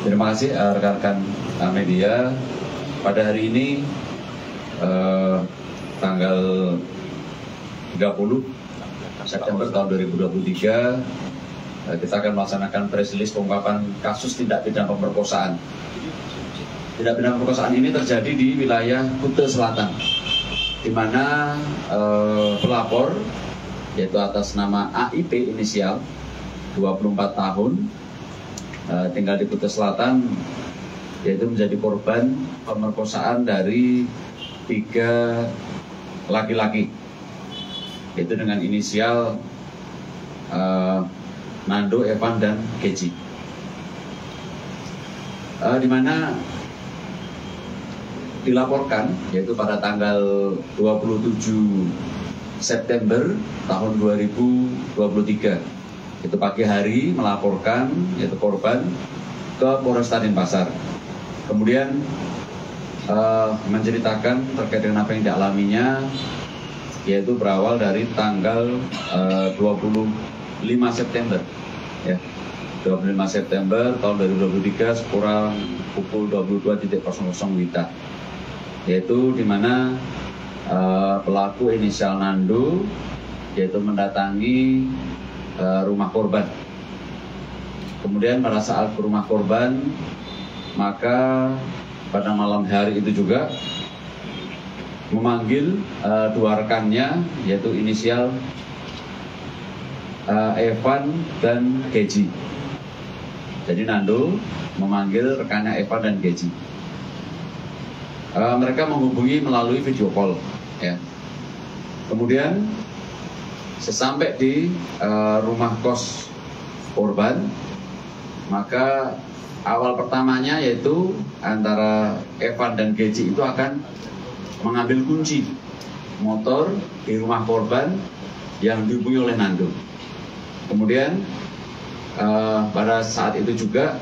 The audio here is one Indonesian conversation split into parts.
Terima kasih uh, rekan-rekan uh, media. Pada hari ini uh, tanggal 30 September tahun 2023 kita akan melaksanakan press release pengungkapan kasus tindak pidana pemerkosaan. Tindak pidana pemerkosaan ini terjadi di wilayah Kuta Selatan, di mana uh, pelapor yaitu atas nama AIP inisial 24 tahun uh, tinggal di Kuta Selatan yaitu menjadi korban pemerkosaan dari tiga laki-laki yaitu dengan inisial uh, Nando, Evan, dan Keji. Uh, di mana dilaporkan yaitu pada tanggal 27 September tahun 2023 itu pagi hari melaporkan yaitu korban ke Polresta Denpasar. Kemudian uh, menceritakan terkait dengan apa yang dialaminya yaitu berawal dari tanggal uh, 25 September ya 25 September tahun 2023 sekurang pukul 22.00 Wita yaitu di mana uh, pelaku inisial Nando yaitu mendatangi uh, rumah korban. Kemudian pada saat ke rumah korban maka pada malam hari itu juga memanggil uh, dua rekannya yaitu inisial uh, Evan dan Keji. Jadi Nando memanggil rekannya Evan dan Keji. Uh, mereka menghubungi melalui video call. Ya. Kemudian sesampai di uh, rumah kos korban, maka awal pertamanya yaitu antara Evan dan Keji itu akan mengambil kunci motor di rumah korban yang dihubungi oleh Nando. Kemudian uh, pada saat itu juga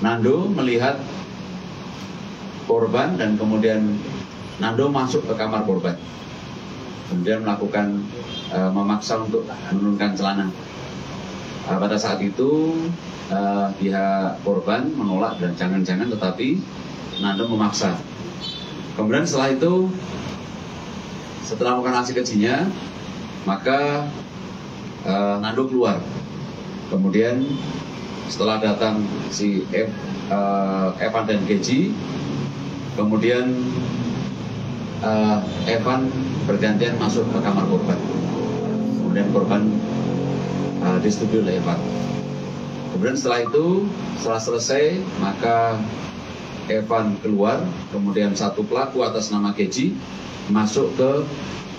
Nando melihat korban dan kemudian Nando masuk ke kamar korban. Kemudian melakukan uh, memaksa untuk menurunkan celana. Uh, pada saat itu uh, pihak korban menolak dan jangan-jangan tetapi Nando memaksa. Kemudian setelah itu setelah melakukan aksi kejinya maka uh, Nando keluar. Kemudian setelah datang si F, uh, Evan dan Keji Kemudian uh, Evan bergantian masuk ke kamar korban. Kemudian korban uh, disetujui oleh Evan. Kemudian setelah itu, setelah selesai, maka Evan keluar, kemudian satu pelaku atas nama Keji masuk ke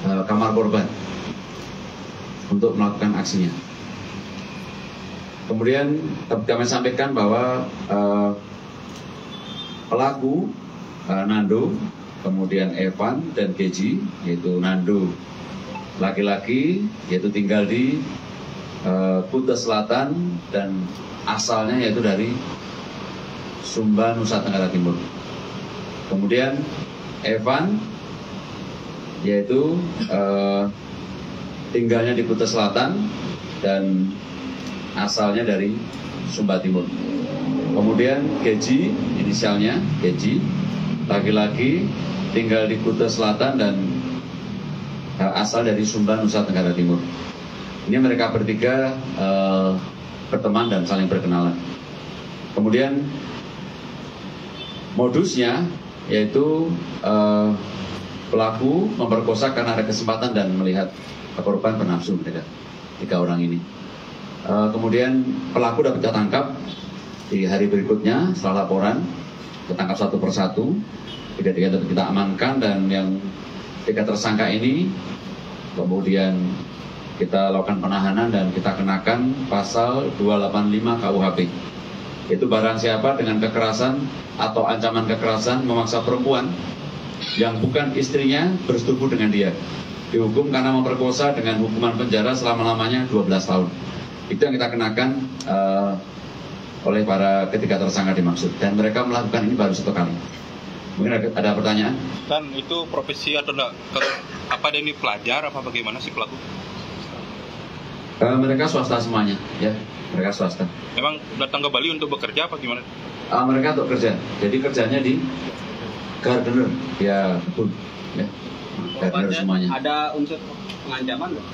uh, kamar korban untuk melakukan aksinya. Kemudian kami sampaikan bahwa uh, pelaku uh, Nando, kemudian Evan dan Keji, yaitu Nando laki-laki, yaitu tinggal di uh, Kuta Selatan dan asalnya yaitu dari Sumba, Nusa Tenggara Timur. Kemudian Evan, yaitu uh, tinggalnya di Kuta Selatan dan asalnya dari Sumba Timur. Kemudian Keji, inisialnya Keji, laki-laki tinggal di Kuta Selatan dan uh, asal dari Sumba, Nusa Tenggara Timur. Ini mereka bertiga uh, berteman dan saling berkenalan. Kemudian modusnya yaitu uh, pelaku memperkosa karena ada kesempatan dan melihat korban bernafsu mereka tiga orang ini. Kemudian pelaku dapat ditangkap di hari berikutnya setelah laporan ketangkap satu persatu tiga tiga kita amankan dan yang tiga tersangka ini kemudian kita lakukan penahanan dan kita kenakan pasal 285 KUHP itu barang siapa dengan kekerasan atau ancaman kekerasan memaksa perempuan yang bukan istrinya bersetubuh dengan dia. Dihukum karena memperkosa dengan hukuman penjara selama-lamanya 12 tahun. Itu yang kita kenakan uh, oleh para ketiga tersangka dimaksud dan mereka melakukan ini baru satu kali. Mungkin ada, ada pertanyaan? Dan itu profesi atau enggak? Apa dia ini pelajar apa bagaimana sih pelaku? Uh, mereka swasta semuanya, ya. Mereka swasta. Emang datang ke Bali untuk bekerja apa gimana? Uh, mereka untuk kerja. Jadi kerjanya di gardener, ya kebun, ya. Gardener semuanya. Ada unsur pengancaman nggak?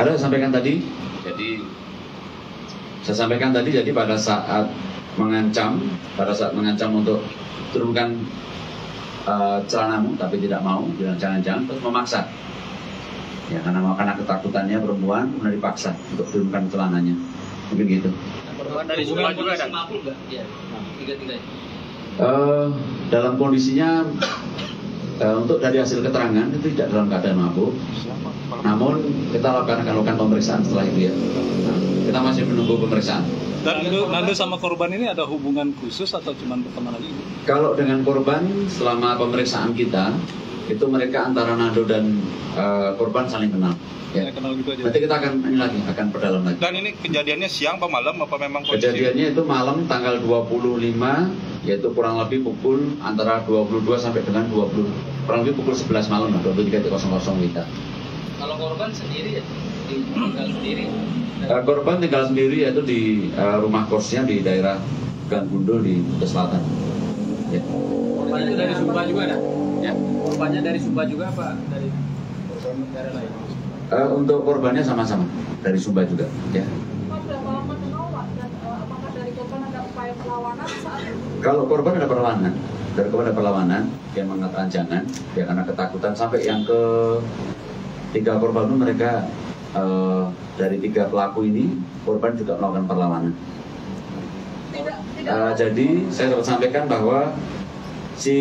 Ada saya sampaikan tadi. Jadi saya sampaikan tadi. Jadi pada saat mengancam, pada saat mengancam untuk turunkan uh, celanamu, tapi tidak mau, bilang jangan-jangan, terus memaksa. Ya karena karena ketakutannya perempuan, kemudian dipaksa untuk turunkan celananya. Mungkin gitu. Korban dari juga ada? Tiga-tiga. Uh, dalam kondisinya uh, untuk dari hasil keterangan itu tidak dalam keadaan mabuk. Namun kita lakukan akan lakukan pemeriksaan setelah itu ya. Nah, kita masih menunggu pemeriksaan. Dan Nando, Nando sama korban ini ada hubungan khusus atau cuma berteman aja? Kalau dengan korban selama pemeriksaan kita itu mereka antara Nando dan uh, korban saling kenal. Ya. Kenal gitu aja. Nanti kita akan ini lagi akan perdalam lagi. Dan ini kejadiannya siang apa malam apa memang kondisi? Kejadiannya itu malam tanggal 25 yaitu kurang lebih pukul antara 22 sampai dengan 20 kurang lebih pukul 11 malam 23.00 kita. Kalau korban sendiri ya, tinggal sendiri. Uh, korban tinggal sendiri yaitu di uh, rumah kosnya di daerah Gang Gundul di Kuta Selatan. Ya. Korban itu dari Sumba juga ada? Ya. Korbannya dari Sumba juga apa dari daerah lain? Uh, untuk korbannya sama-sama dari Sumba juga. Ya. Pak, berapa lama menolak dan eh, apakah dari korban ada upaya perlawanan saat Kalau korban ada perlawanan, dari korban ada perlawanan, dia mengatakan jangan, ya karena ketakutan sampai yang ke tiga korban itu mereka eh, dari tiga pelaku ini korban juga melakukan perlawanan. tidak tidak. Eh, jadi saya dapat sampaikan bahwa si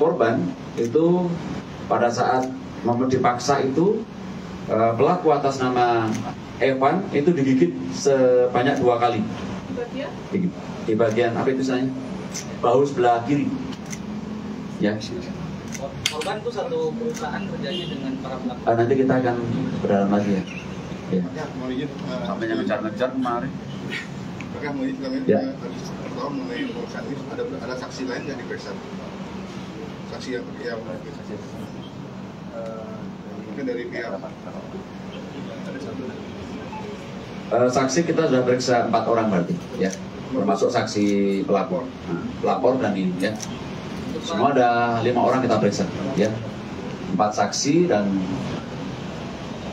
korban itu pada saat mau dipaksa itu eh, pelaku atas nama Evan itu digigit sebanyak dua kali. Di bagian? Di, di bagian apa itu saya? Bahu sebelah kiri. Ya Korban itu satu perusahaan kerjanya dengan para pelaku. Ah, nanti kita akan berdalam lagi ya ya Ya, eh, Sampai yang ngejar-ngejar kemarin. Apakah mau izin kami Ya. eh, tadi pertama mengenai pemeriksaan ini ada ada saksi lain yang diperiksa? Saksi yang yang eh, mungkin dari pihak ada satu. Eh, saksi kita sudah periksa empat orang berarti ya termasuk saksi pelapor Nah, pelapor dan ini ya semua ada lima orang kita periksa ya. Empat saksi dan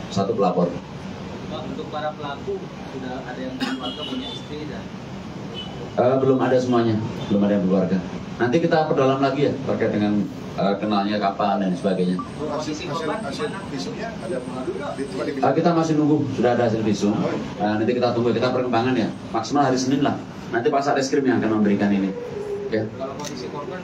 satu pelapor. Pak, untuk para pelaku sudah ada yang keluarga punya istri dan Eh, belum ada semuanya. Belum ada yang berkeluarga nanti kita perdalam lagi ya terkait dengan eh, kenalnya kapan dan sebagainya. Hasil hasil hasil visumnya ada divisum. kita masih nunggu. Sudah ada hasil visum. Eh, nanti kita tunggu. Kita perkembangan ya. Maksimal hari Senin lah. Nanti Pak Satreskrim yang akan memberikan ini. Ya. Kalau kondisi korban.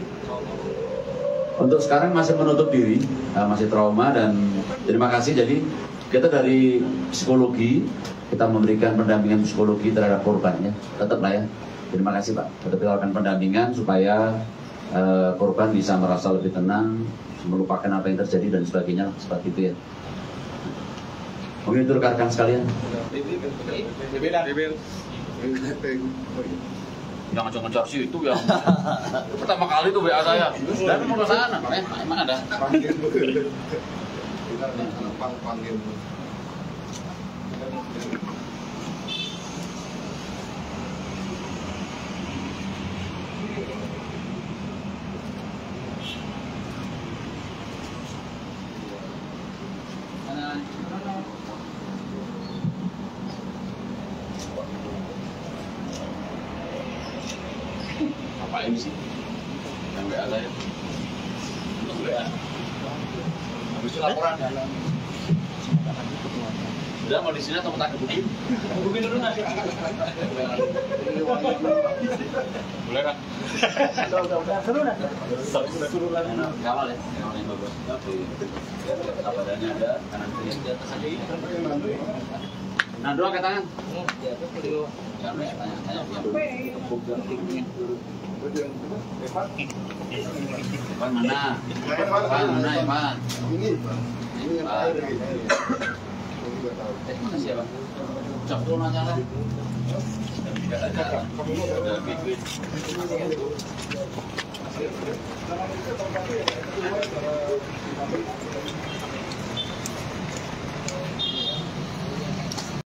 Untuk sekarang masih menutup diri, eh, masih trauma dan terima kasih. Jadi kita dari psikologi kita memberikan pendampingan psikologi terhadap korban ya. Tetap lah ya. Terima kasih Pak. Tetap kita lakukan pendampingan supaya eh, korban bisa merasa lebih tenang, melupakan apa yang terjadi dan sebagainya seperti itu ya. Mungkin itu rekan-rekan sekalian. Yang ngecor-ngecor sih itu yang pertama kali tuh WA saya. Dan mau ke sana, eh, emang ada. Panggil panggil. Ngapain sih? Yang WA saya. Untuk WA. Habis itu laporan. Udah mau di sini atau mau tak kebukin? Hubungin dulu nanti. Boleh kan? Kawal ya, kawal yang bagus. Apa adanya ada kanan kiri. Di atas aja ya. Nando angkat tangan. Jangan ya, tanya, tanya. Evan mana? Evan mana? Ini ini yang Ah. Eh mana siapa? Cok dulu nanya lah. Bibit.